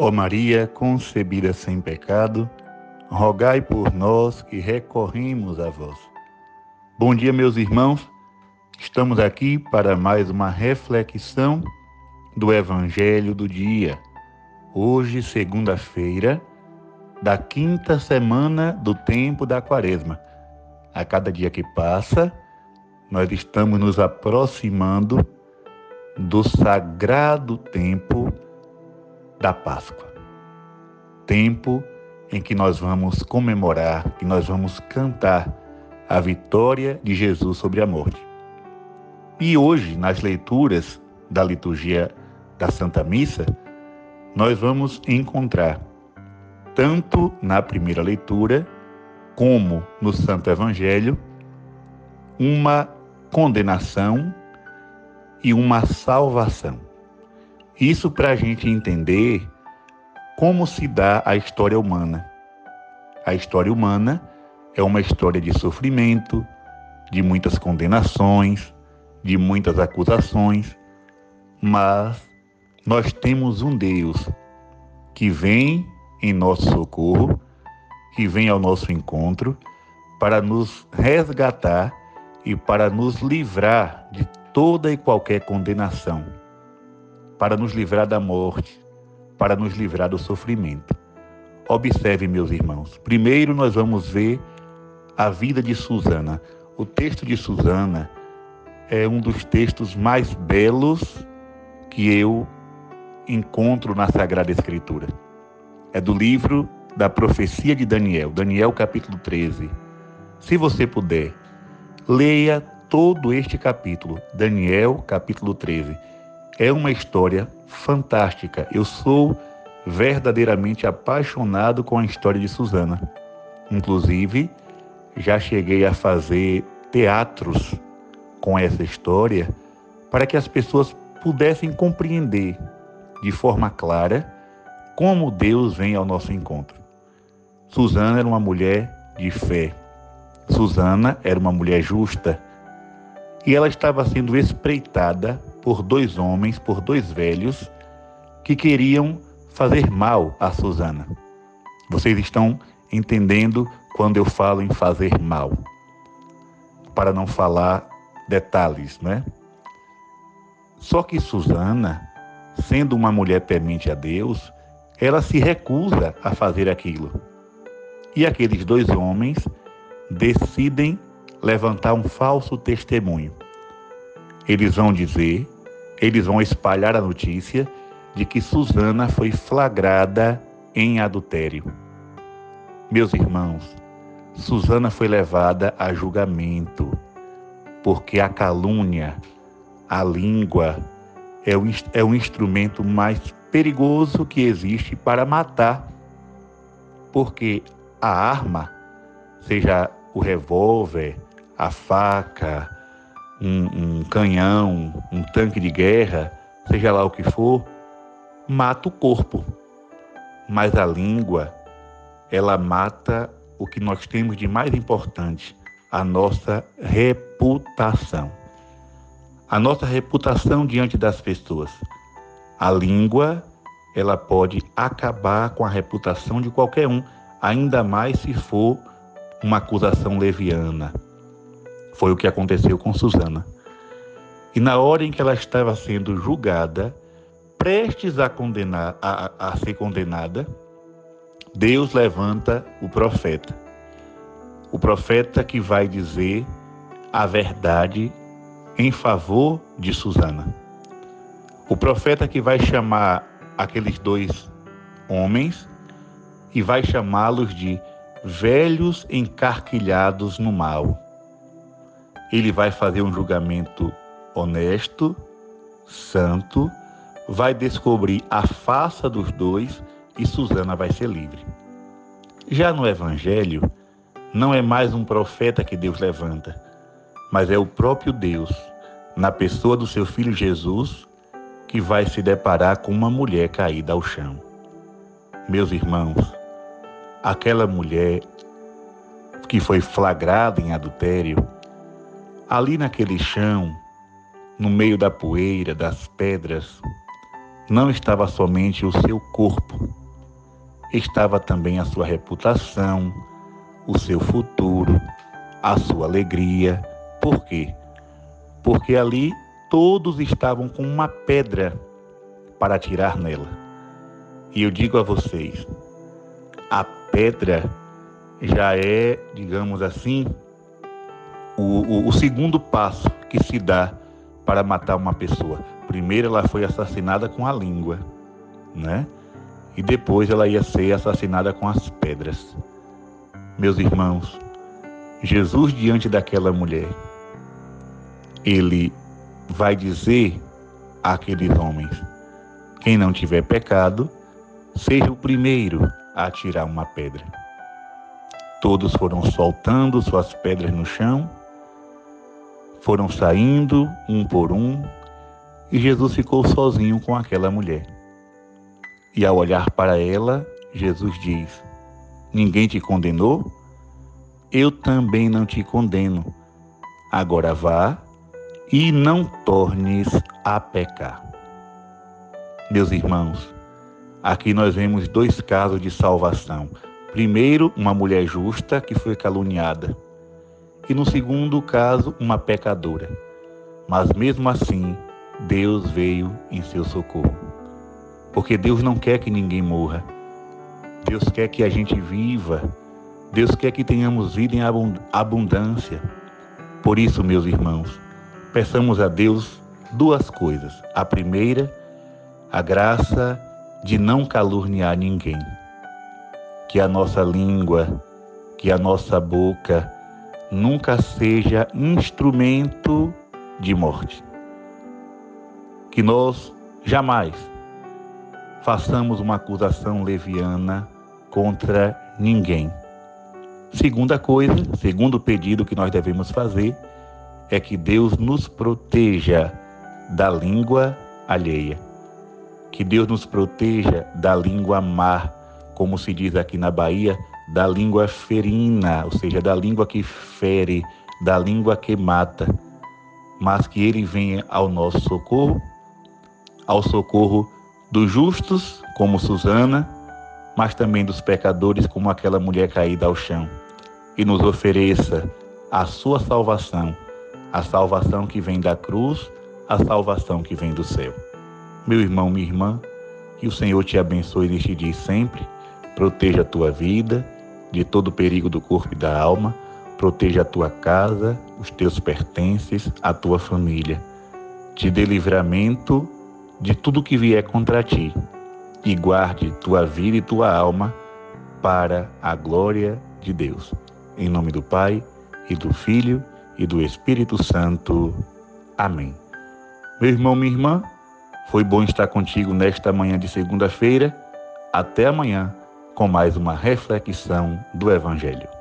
Ó Maria, concebida sem pecado, rogai por nós que recorremos a vós. Bom dia, meus irmãos. Estamos aqui para mais uma reflexão do Evangelho do dia. Hoje, segunda-feira, da quinta semana do tempo da Quaresma. A cada dia que passa, nós estamos nos aproximando do sagrado tempo da Páscoa. Tempo em que nós vamos comemorar, que nós vamos cantar a vitória de Jesus sobre a morte. E hoje, nas leituras da liturgia da Santa Missa, nós vamos encontrar, tanto na primeira leitura, como no Santo Evangelho, uma condenação e uma salvação. Isso para a gente entender como se dá a história humana. A história humana é uma história de sofrimento, de muitas condenações, de muitas acusações, mas nós temos um Deus que vem em nosso socorro, que vem ao nosso encontro para nos resgatar e para nos livrar de toda e qualquer condenação para nos livrar da morte, para nos livrar do sofrimento. Observe, meus irmãos. Primeiro, nós vamos ver a vida de Susana. O texto de Susana é um dos textos mais belos que eu encontro na Sagrada Escritura. É do livro da profecia de Daniel, Daniel capítulo 13. Se você puder, leia todo este capítulo, Daniel capítulo 13 é uma história fantástica. Eu sou verdadeiramente apaixonado com a história de Susana. Inclusive, já cheguei a fazer teatros com essa história para que as pessoas pudessem compreender de forma clara como Deus vem ao nosso encontro. Susana era uma mulher de fé. Susana era uma mulher justa. E ela estava sendo espreitada por dois homens, por dois velhos, que queriam fazer mal a Susana. Vocês estão entendendo quando eu falo em fazer mal? Para não falar detalhes, né? Só que Susana, sendo uma mulher temente a Deus, ela se recusa a fazer aquilo. E aqueles dois homens decidem levantar um falso testemunho. Eles vão dizer eles vão espalhar a notícia de que Susana foi flagrada em adultério. Meus irmãos, Susana foi levada a julgamento, porque a calúnia, a língua, é o, é o instrumento mais perigoso que existe para matar. Porque a arma, seja o revólver, a faca, um, um canhão, um tanque de guerra, seja lá o que for, mata o corpo. Mas a língua, ela mata o que nós temos de mais importante, a nossa reputação. A nossa reputação diante das pessoas. A língua, ela pode acabar com a reputação de qualquer um, ainda mais se for uma acusação leviana, foi o que aconteceu com Susana. E na hora em que ela estava sendo julgada, prestes a, condenar, a, a ser condenada, Deus levanta o profeta. O profeta que vai dizer a verdade em favor de Susana. O profeta que vai chamar aqueles dois homens e vai chamá-los de velhos encarquilhados no mal ele vai fazer um julgamento honesto, santo, vai descobrir a faça dos dois e Susana vai ser livre. Já no Evangelho, não é mais um profeta que Deus levanta, mas é o próprio Deus, na pessoa do seu filho Jesus, que vai se deparar com uma mulher caída ao chão. Meus irmãos, aquela mulher que foi flagrada em adultério, ali naquele chão, no meio da poeira, das pedras, não estava somente o seu corpo, estava também a sua reputação, o seu futuro, a sua alegria. Por quê? Porque ali todos estavam com uma pedra para atirar nela. E eu digo a vocês, a pedra já é, digamos assim, o, o, o segundo passo que se dá para matar uma pessoa. Primeiro ela foi assassinada com a língua, né? E depois ela ia ser assassinada com as pedras. Meus irmãos, Jesus diante daquela mulher, ele vai dizer àqueles homens: quem não tiver pecado, seja o primeiro a atirar uma pedra. Todos foram soltando suas pedras no chão, foram saindo um por um, e Jesus ficou sozinho com aquela mulher. E ao olhar para ela, Jesus diz: Ninguém te condenou? Eu também não te condeno. Agora vá e não tornes a pecar. Meus irmãos, aqui nós vemos dois casos de salvação. Primeiro, uma mulher justa que foi caluniada, e no segundo caso, uma pecadora. Mas mesmo assim, Deus veio em seu socorro. Porque Deus não quer que ninguém morra. Deus quer que a gente viva. Deus quer que tenhamos vida em abundância. Por isso, meus irmãos, peçamos a Deus duas coisas. A primeira, a graça de não caluniar ninguém. Que a nossa língua, que a nossa boca nunca seja instrumento de morte. Que nós jamais façamos uma acusação leviana contra ninguém. Segunda coisa, segundo pedido que nós devemos fazer, é que Deus nos proteja da língua alheia. Que Deus nos proteja da língua má, como se diz aqui na Bahia, da língua ferina, ou seja, da língua que fere, da língua que mata, mas que Ele venha ao nosso socorro, ao socorro dos justos, como Susana, mas também dos pecadores, como aquela mulher caída ao chão, e nos ofereça a sua salvação, a salvação que vem da cruz, a salvação que vem do céu. Meu irmão, minha irmã, que o Senhor te abençoe neste dia sempre, proteja a tua vida de todo perigo do corpo e da alma, proteja a tua casa, os teus pertences, a tua família. Te dê livramento de tudo que vier contra ti e guarde tua vida e tua alma para a glória de Deus. Em nome do Pai e do Filho e do Espírito Santo. Amém. Meu irmão, minha irmã, foi bom estar contigo nesta manhã de segunda-feira. Até amanhã com mais uma reflexão do Evangelho.